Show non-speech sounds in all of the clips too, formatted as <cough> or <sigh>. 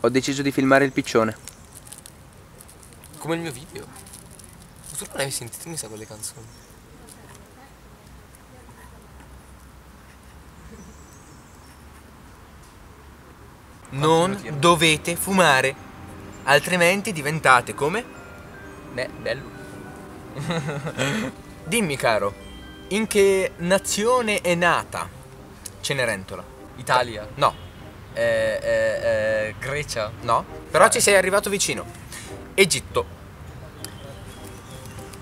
Ho deciso di filmare il piccione. Come il mio video. Tu non hai sentito, mi sa, quelle canzoni. Non dovete fumare, altrimenti diventate come? Beh, bello. <laughs> Dimmi caro, in che nazione è nata Cenerentola? Italia. No, Eh, eh, eh, Grecia. no, però ci sei arrivato vicino. Egitto.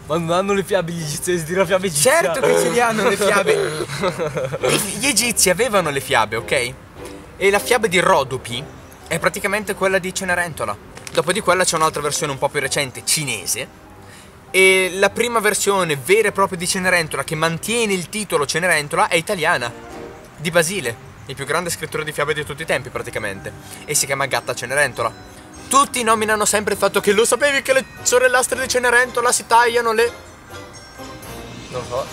Ma non hanno le fiabe gli egiziani di la fiabe egizia. Certo che ce li hanno le fiabe. <laughs> Gli egizi avevano le fiabe, ok? E la fiaba di Rodopi è praticamente quella di Cenerentola. Dopo di quella c'è un'altra versione un po' più recente, cinese. E la prima versione vera e propria di Cenerentola, che mantiene il titolo Cenerentola, è italiana. Di Basile, il più grande scrittore di fiabe di tutti i tempi, praticamente. E si chiama Gatta Cenerentola. Tutti nominano sempre il fatto che lo sapevi che le sorellastre di Cenerentola si tagliano le. Non lo so.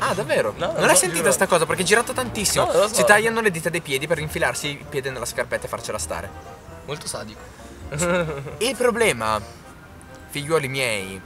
Ah, davvero? No, non l'hai so, sentita sta cosa perché è girata tantissimo. No, so. Si tagliano le dita dei piedi per infilarsi il piede nella scarpetta e farcela stare. Molto sadico. Il problema, figliuoli miei,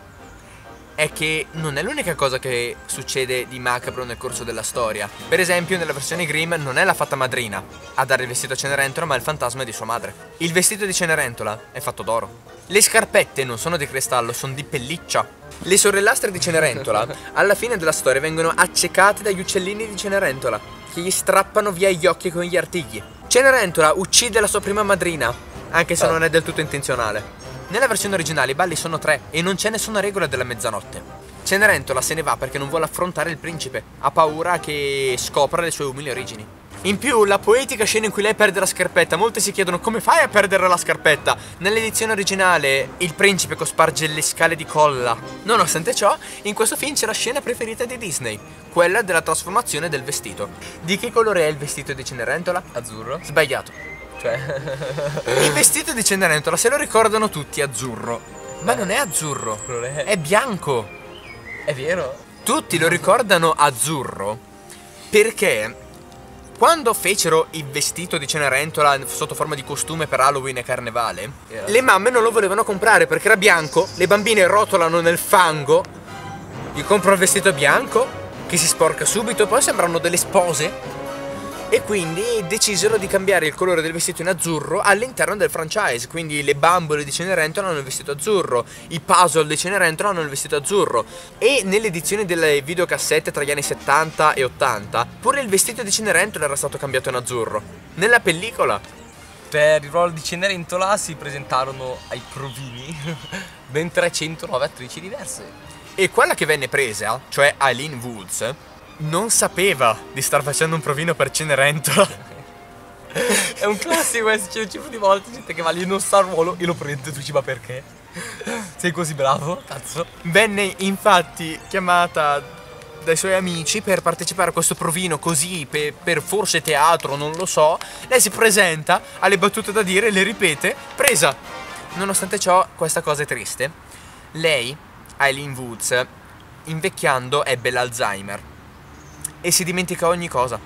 è che non è l'unica cosa che succede di macabro nel corso della storia. Per esempio, nella versione Grimm non è la fatta madrina a dare il vestito a Cenerentola, ma il fantasma di sua madre. Il vestito di Cenerentola è fatto d'oro. Le scarpette non sono di cristallo, sono di pelliccia. Le sorellastre di Cenerentola, <laughs> alla fine della storia, vengono accecate dagli uccellini di Cenerentola, che gli strappano via gli occhi con gli artigli. Cenerentola uccide la sua prima madrina, anche se Oh. non è del tutto intenzionale. Nella versione originale i balli sono tre e non c'è nessuna regola della mezzanotte. Cenerentola se ne va perché non vuole affrontare il principe, ha paura che scopra le sue umili origini. In più, la poetica scena in cui lei perde la scarpetta, molti si chiedono come fai a perdere la scarpetta. Nell'edizione originale, il principe cosparge le scale di colla. Nonostante ciò, in questo film c'è la scena preferita di Disney, quella della trasformazione del vestito. Di che colore è il vestito di Cenerentola? Azzurro. Sbagliato. Cioè. Il vestito di Cenerentola se lo ricordano tutti azzurro. Ma non è azzurro, è. bianco. È vero? Tutti lo ricordano azzurro perché quando fecero il vestito di Cenerentola sotto forma di costume per Halloween e Carnevale, Era- le mamme non lo volevano comprare perché era bianco, le bambine rotolano nel fango, gli compro il vestito bianco che si sporca subito e poi sembrano delle spose. E quindi decisero di cambiare il colore del vestito in azzurro all'interno del franchise. Quindi le bambole di Cenerentola hanno il vestito azzurro, i puzzle di Cenerentola hanno il vestito azzurro. E nelle edizioni delle videocassette tra gli anni 70 e 80, pure il vestito di Cenerentola era stato cambiato in azzurro. Nella pellicola. Per il ruolo di Cenerentola si presentarono ai provini <laughs> ben 309 attrici diverse. E quella che venne presa, cioè Eileen Woods, non sapeva di star facendo un provino per Cenerentola. È un classico, eh, c'è un tipo di volte gente che va lì non sa il ruolo e lo prende, tu dici ma perché? Sei così bravo? Cazzo. Venne infatti chiamata dai suoi amici per partecipare a questo provino così per, per forse teatro, non lo so. Lei si presenta, ha le battute da dire, le ripete, presa. Nonostante ciò, questa cosa è triste. Lei, Eileen Woods, invecchiando ebbe l'Alzheimer e si dimentica ogni cosa.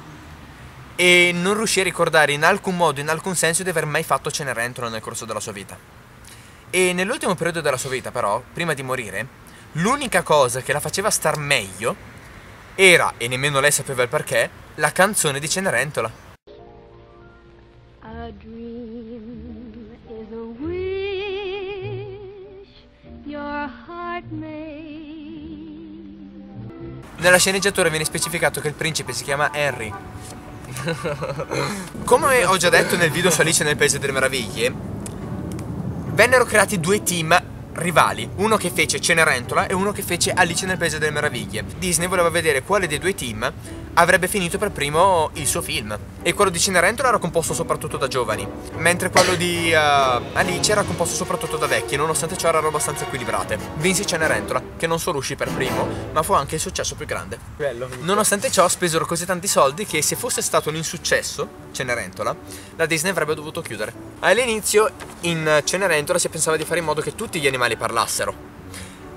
E non riuscì a ricordare in alcun modo, in alcun senso di aver mai fatto Cenerentola nel corso della sua vita. E nell'ultimo periodo della sua vita, però, prima di morire, l'unica cosa che la faceva star meglio era, e nemmeno lei sapeva il perché, la canzone di Cenerentola. A dream is a wish your heart made. Nella sceneggiatura viene specificato che il principe si chiama Henry. <laughs> Come ho già detto nel video su Alice nel Paese delle Meraviglie, vennero creati due team rivali, uno che fece Cenerentola e uno che fece Alice nel Paese delle Meraviglie. Disney voleva vedere quale dei due team avrebbe finito per primo il suo film. E quello di Cenerentola era composto soprattutto da giovani, mentre quello di eh, Alice era composto soprattutto da vecchi, nonostante ciò erano abbastanza equilibrate. Vinse Cenerentola, che non solo uscì per primo, ma fu anche il successo più grande. Bello. Nonostante ciò spesero così tanti soldi che se fosse stato un insuccesso, Cenerentola, la Disney avrebbe dovuto chiudere. All'inizio in Cenerentola si pensava di fare in modo che tutti gli animali parlassero.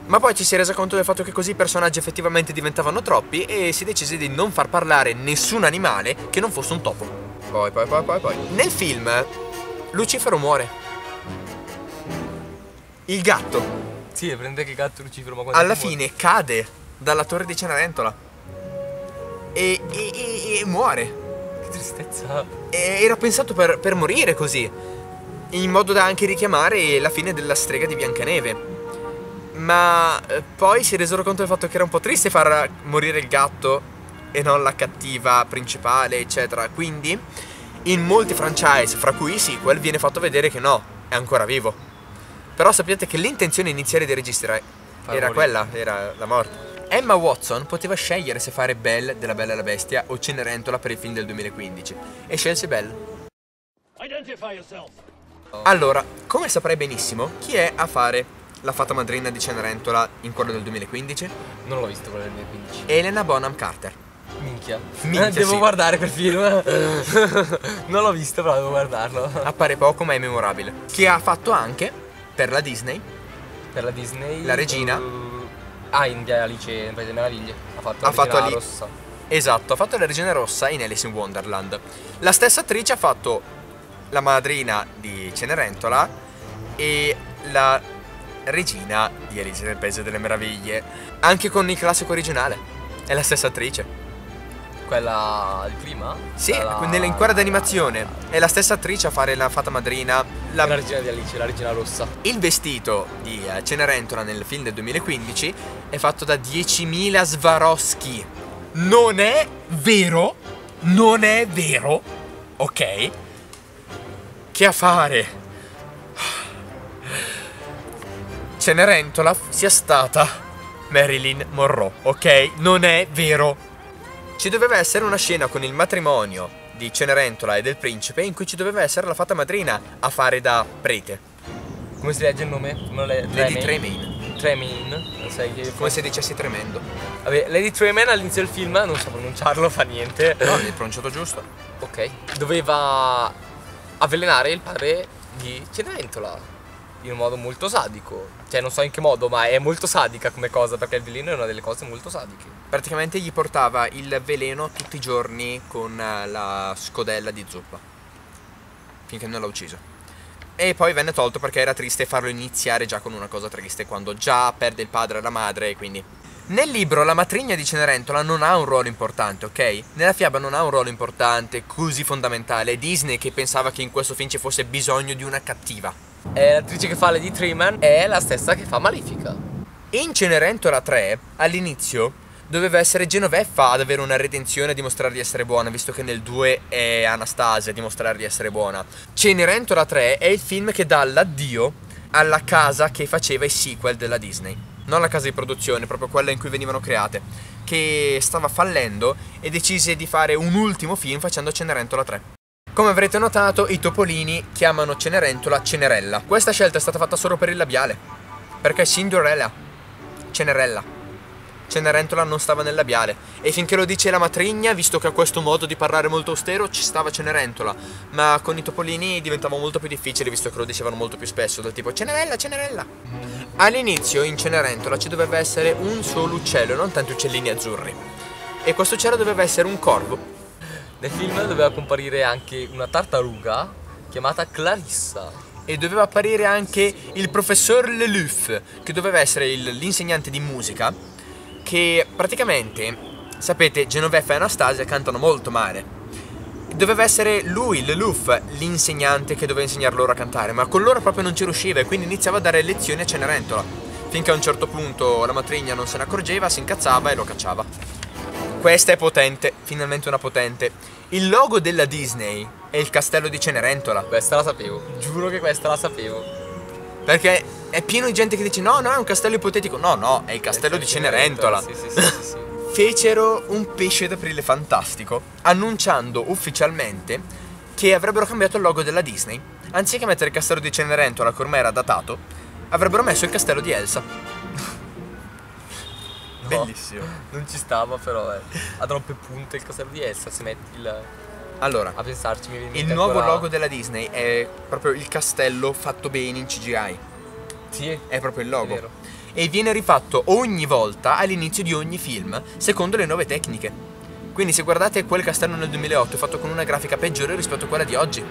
Ma poi ci si è resa conto del fatto che così i personaggi effettivamente diventavano troppi e si decise di non far parlare nessun animale che non fosse un topo. Poi, poi, poi, poi, poi. Nel film Lucifero muore. Il gatto Sì, prende che gatto Lucifero, ma quando alla muore- fine cade dalla torre di Cenerentola e, e- e- e muore. Che tristezza. Era pensato per, per morire così, in modo da anche richiamare la fine della strega di Biancaneve. Ma eh, poi si è reso conto del fatto che era un po' triste far morire il gatto e non la cattiva principale, eccetera. Quindi, in molti franchise, fra cui i sequel, viene fatto vedere che no, è ancora vivo. Però sappiate che l'intenzione iniziale dei registi era, era morire. quella, era la morte. Emma Watson poteva scegliere se fare Belle della Bella e la Bestia o Cenerentola per il film del 2015 e scelse Belle. Identify yourself. Allora, come saprai benissimo, chi è a fare la fata madrina di Cenerentola in quello del 2015? Non l'ho visto quello del 2015. Elena Bonham Carter. Minchia. Minchia, Eh, devo sì. guardare per film. <laughs> non l'ho visto, però devo guardarlo. Appare poco ma è memorabile. Che ha fatto anche, per la Disney, Per la Disney. La regina? eh, ah, in via Alice in Paese delle Meraviglie. Ha fatto Ha la fatto regina Ali- rossa. esatto, ha fatto la Regina Rossa in Alice in Wonderland. La stessa attrice ha fatto la madrina di Cenerentola e la regina di Alice nel Paese delle Meraviglie. Anche con il classico originale. È la stessa attrice. Quella di prima? Sì, La- nella in quadra d'animazione è la stessa attrice a fare la fata madrina. La, La- regina di Alice, la regina rossa. il vestito di eh, Cenerentola nel film del 2015 è fatto da 10.000 Swarovski. Non è vero, non è vero, ok? Che a Cenerentola sia stata Marilyn Monroe, ok? Non è vero. Ci doveva essere una scena con il matrimonio di Cenerentola e del principe in cui ci doveva essere la fata madrina a fare da prete. Come si legge il nome? Le... Lady Tremaine. Tremaine. Non sai che... Come se dicessi tremendo. Vabbè, Lady Tremaine all'inizio del film, non so pronunciarlo, fa niente. No, l'hai pronunciato giusto. Ok. Doveva avvelenare il padre di Cenerentola. In un modo molto sadico. Cioè, non so in che modo, ma è molto sadica come cosa, perché il veleno è una delle cose molto sadiche. Praticamente gli portava il veleno tutti i giorni con eh, la scodella di zuppa. Finché non l'ha ucciso. E poi venne tolto perché era triste farlo iniziare già con una cosa triste, quando già perde il padre e la madre, quindi. Nel libro la matrigna di Cenerentola non ha un ruolo importante, ok? Nella fiaba non ha un ruolo importante, così fondamentale. È Disney che pensava che in questo film ci fosse bisogno di una cattiva. E l'attrice che fa Lady Tremaine è la stessa che fa Malefica. In Cenerentola 3, all'inizio, doveva essere Genoveffa ad avere una redenzione e dimostrare di essere buona, visto che nel 2 è Anastasia a dimostrare di essere buona. Cenerentola 3 è il film che dà l'addio alla casa che faceva i sequel della Disney. Non la casa di produzione, proprio quella in cui venivano create, che stava fallendo e decise di fare un ultimo film facendo Cenerentola 3. Come avrete notato, i topolini chiamano Cenerentola Cenerella. Questa scelta è stata fatta solo per il labiale, perché Cinderella Cenerella. Cenerentola non stava nel labiale. E finché lo dice la matrigna, visto che ha questo modo di parlare molto austero, ci stava Cenerentola. Ma con i topolini diventava molto più difficile, visto che lo dicevano molto più spesso, del tipo Cenerella, Cenerella. All'inizio in Cenerentola ci doveva essere un solo uccello, non tanti uccellini azzurri. E questo uccello doveva essere un corvo. Nel film doveva comparire anche una tartaruga chiamata Clarissa. E doveva apparire anche il professor Lelouf, che doveva essere l'insegnante di musica, che praticamente, sapete, Genoveffa e Anastasia cantano molto male. Doveva essere lui, Lelouf, l'insegnante che doveva insegnar loro a cantare, ma con loro proprio non ci riusciva e quindi iniziava a dare lezioni a Cenerentola. Finché a un certo punto la matrigna non se ne accorgeva, si incazzava e lo cacciava. Questa è potente, finalmente una potente. Il logo della Disney è il castello di Cenerentola. Questa la sapevo, giuro che questa la sapevo. Perché è pieno di gente che dice no, no, è un castello ipotetico. No, no, è il castello di Cenerentola. Sì, sì, sì, sì, sì. <laughs> Fecero un pesce d'aprile fantastico, annunciando ufficialmente che avrebbero cambiato il logo della Disney. Anziché mettere il castello di Cenerentola, che ormai era datato, avrebbero messo il castello di Elsa. No, Bellissimo. Non ci stava però, eh. Ha troppe punte il castello di Elsa, se metti il... Allora, A pensarci mi viene il nuovo ancora- logo della Disney è proprio il castello fatto bene in CGI. Sì, È proprio il logo. È vero. E viene rifatto ogni volta all'inizio di ogni film, secondo le nuove tecniche. Quindi se guardate quel castello nel 2008 è fatto con una grafica peggiore rispetto a quella di oggi.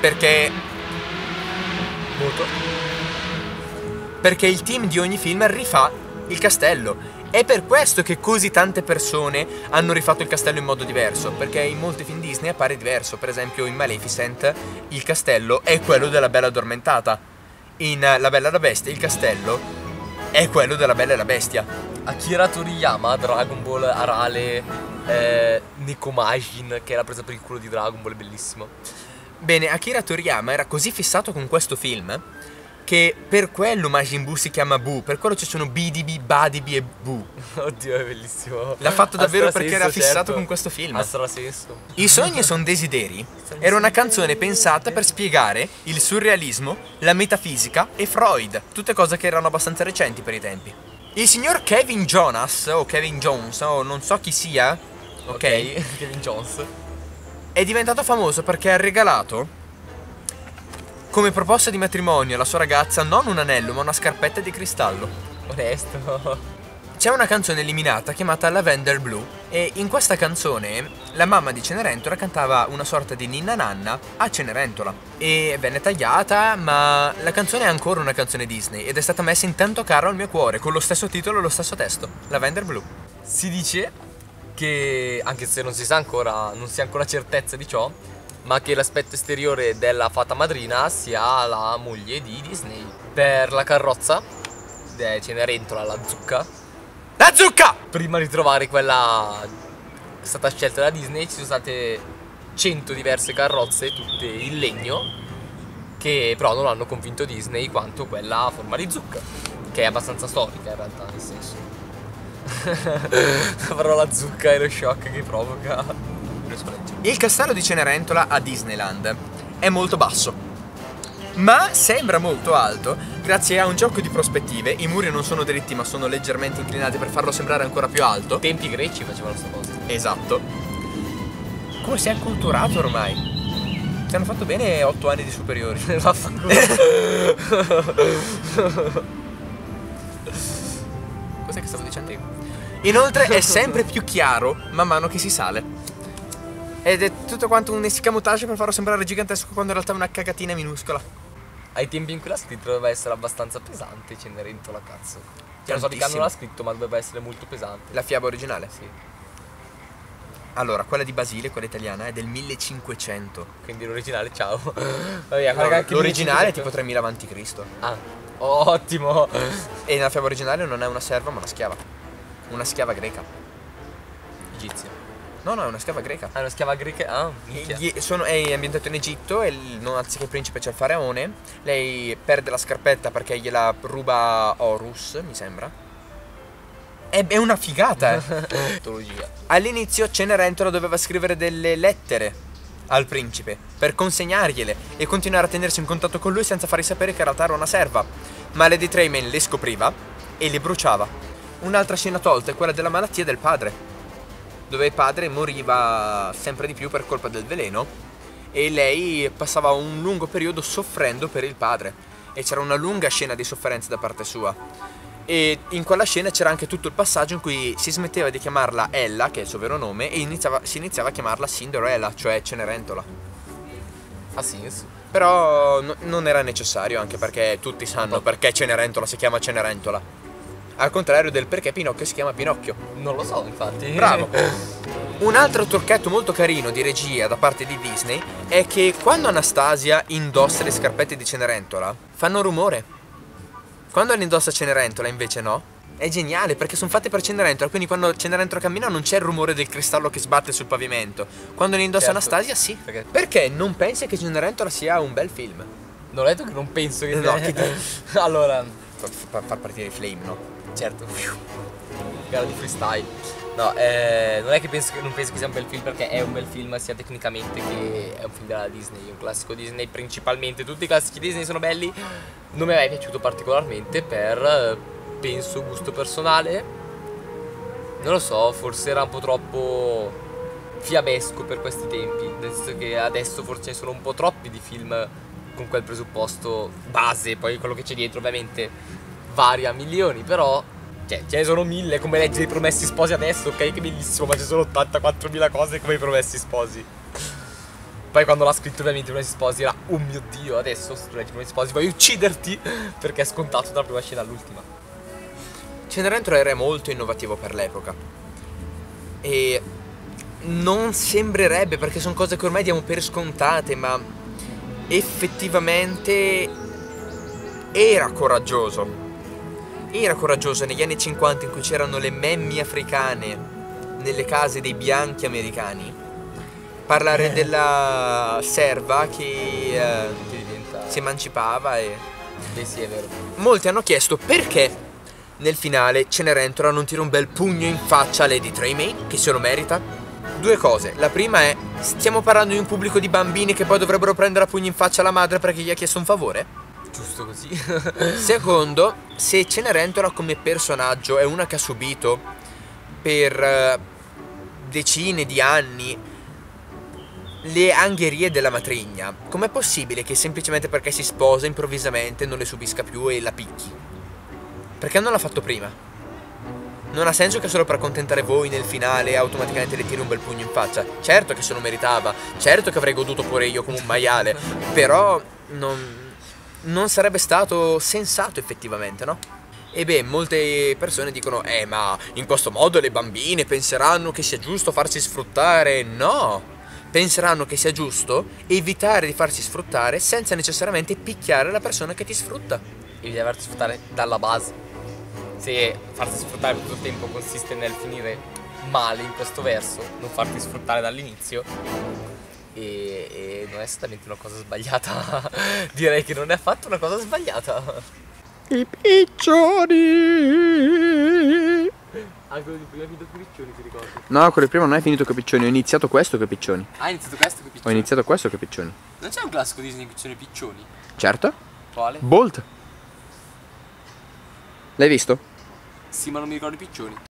Perché Voto. perché il team di ogni film rifà il castello. È per questo che così tante persone hanno rifatto il castello in modo diverso, perché in molti film Disney appare diverso, per esempio in Maleficent il castello è quello della Bella Addormentata, in La Bella e la Bestia il castello è quello della Bella e la Bestia. Akira Toriyama, Dragon Ball, Arale, eh, Nekomajin, che era presa per il culo di Dragon Ball, bellissimo. Bene, Akira Toriyama era così fissato con questo film che per quello Majin Buu si chiama Buu, per quello ci sono BDB, Badibi e Buu. <laughs> Oddio, è bellissimo. L'ha fatto davvero perché era fissato certo. con questo film. Ha strasenso. I sogni sono desideri era una canzone pensata per spiegare il surrealismo, la metafisica e Freud, tutte cose che erano abbastanza recenti per i tempi. Il signor Kevin Jonas, o Kevin Jones, o non so chi sia, ok, Ok, <laughs> Kevin Jones. è diventato famoso perché ha regalato come proposta di matrimonio alla sua ragazza non un anello ma una scarpetta di cristallo. Onesto. <laughs> C'è una canzone eliminata chiamata Lavender Blue e in questa canzone la mamma di Cenerentola cantava una sorta di ninna nanna a Cenerentola e venne tagliata ma la canzone è ancora una canzone Disney ed è stata messa in tanto caro al mio cuore con lo stesso titolo e lo stesso testo Lavender Blue Si dice che, anche se non si sa ancora, non si ha ancora certezza di ciò, ma che l'aspetto esteriore della fata madrina sia la moglie di Disney. Per la carrozza, Cenerentola, la zucca, La zucca! prima di trovare quella è stata scelta da Disney ci sono state 100 diverse carrozze, tutte in legno, che però non hanno convinto Disney quanto quella a forma di zucca, che è abbastanza storica in realtà, nel senso. <laughs> La parola zucca e lo shock che provoca. Il castello di Cenerentola a Disneyland è molto basso, ma sembra molto alto grazie a un gioco di prospettive. I muri non sono dritti ma sono leggermente inclinati per farlo sembrare ancora più alto. Tempi greci facevano questa cosa. Esatto. Come sei acculturato ormai? Ti hanno fatto bene 8 anni di superiori. Vaffanculo. <laughs> Cos'è che stavo dicendo io? Inoltre è sempre più chiaro man mano che si sale. Ed è tutto quanto un escamotage per farlo sembrare gigantesco quando in realtà è una cagatina minuscola. Ai tempi in cui l'ha scritto doveva essere abbastanza pesante Cenerentola cazzo. Cioè, non so di che anno l'ha scritto, ma doveva essere molto pesante. La fiaba originale? Sì. Allora, quella di Basile, quella italiana, è del 1500. Quindi l'originale, ciao. <laughs> Vabbè, anche l'originale è 1500. tipo 3000 a.C. Ah, ottimo. E nella fiaba originale non è una serva, ma una schiava. Una schiava greca. Egizio. No, no, è una schiava greca. Ah, una schiava greca. Ah. Gli- sono- è ambientato in Egitto e non anziché il principe c'è il faraone. Lei perde la scarpetta perché gliela ruba Horus, mi sembra. È, è una figata, eh. <laughs> All'inizio Cenerentola doveva scrivere delle lettere al principe per consegnargliele e continuare a tenersi in contatto con lui senza fargli sapere che in realtà era una serva. Ma Lady Trayman le scopriva e le bruciava. Un'altra scena tolta è quella della malattia del padre, dove il padre moriva sempre di più per colpa del veleno e lei passava un lungo periodo soffrendo per il padre e c'era una lunga scena di sofferenza da parte sua. E in quella scena c'era anche tutto il passaggio in cui si smetteva di chiamarla Ella, che è il suo vero nome, e iniziava- si iniziava a chiamarla Cinderella, cioè Cenerentola. Ha senso. Però no- non era necessario, anche perché tutti sanno perché Cenerentola si chiama Cenerentola. Al contrario del perché Pinocchio si chiama Pinocchio. Non lo so, infatti. Bravo. <laughs> Un altro trucchetto molto carino di regia da parte di Disney è che quando Anastasia indossa le scarpette di Cenerentola fanno rumore. Quando le indossa Cenerentola invece no. È geniale perché sono fatte per Cenerentola, quindi quando Cenerentola cammina non c'è il rumore del cristallo che sbatte sul pavimento. Quando le indossa Certo. Anastasia sì. Perché- Perché non pensi che Cenerentola sia un bel film? Non ho detto che non penso che. No, che <laughs> allora, Fa- fa- far partire i flame, no? Certo. Gara di freestyle. No, eh, non è che penso non penso che sia un bel film perché è un bel film sia tecnicamente che è un film della Disney, un classico Disney principalmente. Tutti i classici Disney sono belli. Non mi è mai piaciuto particolarmente per eh, penso gusto personale. Non lo so, forse era un po' troppo fiabesco per questi tempi. Nel senso che adesso forse ce ne sono un po' troppi di film con quel presupposto base, poi quello che c'è dietro ovviamente varia a milioni, però cioè, ce ne sono mille come leggere i promessi sposi adesso, ok che bellissimo, ma ci sono 84.000 cose come i promessi sposi. Poi quando l'ha scritto ovviamente Promessi Sposi era Oh mio dio, adesso se tu leggi Promessi Sposi voglio ucciderti <laughs> Perché è scontato dalla prima scena all'ultima Cenerentola era molto innovativo per l'epoca. E non sembrerebbe perché sono cose che ormai diamo per scontate, ma effettivamente era coraggioso. Era coraggioso negli anni 50 in cui c'erano le memmi africane nelle case dei bianchi americani. Parlare della serva che eh, Che si emancipava e Beh sì è vero Molti hanno chiesto perché nel finale Cenerentola non tira un bel pugno in faccia a Lady Tremaine, che se lo merita. Due cose. La prima è, stiamo parlando di un pubblico di bambini che poi dovrebbero prendere a pugno in faccia la madre perché gli ha chiesto un favore? Giusto così <laughs> Secondo, se Cenerentola come personaggio è una che ha subito per eh, decine di anni le angherie della matrigna, com'è possibile che semplicemente perché si sposa improvvisamente non le subisca più e la picchi? Perché non l'ha fatto prima? Non ha senso che solo per accontentare voi nel finale automaticamente le tiri un bel pugno in faccia. Certo che se lo meritava, certo che avrei goduto pure io come un maiale, però non, non sarebbe stato sensato effettivamente, no? E beh, molte persone dicono, eh ma in questo modo le bambine penseranno che sia giusto farsi sfruttare. No! Penseranno che sia giusto evitare di farsi sfruttare senza necessariamente picchiare la persona che ti sfrutta. E devi averti sfruttare dalla base Se farsi sfruttare tutto il tempo consiste nel finire male in questo verso Non farti sfruttare dall'inizio e, e non è esattamente una cosa sbagliata <laughs> Direi che non è affatto una cosa sbagliata I piccioni! Ah, quello di prima video con i piccioni ti ricordi? No, quello prima non è finito con i piccioni, ho iniziato questo con i piccioni. Ah, hai iniziato questo con i Ho piccioni? iniziato questo con i piccioni. Non c'è un classico Disney che ci sono i piccioni? Certo? Quale? Bolt. L'hai visto? Sì, ma non mi ricordo i piccioni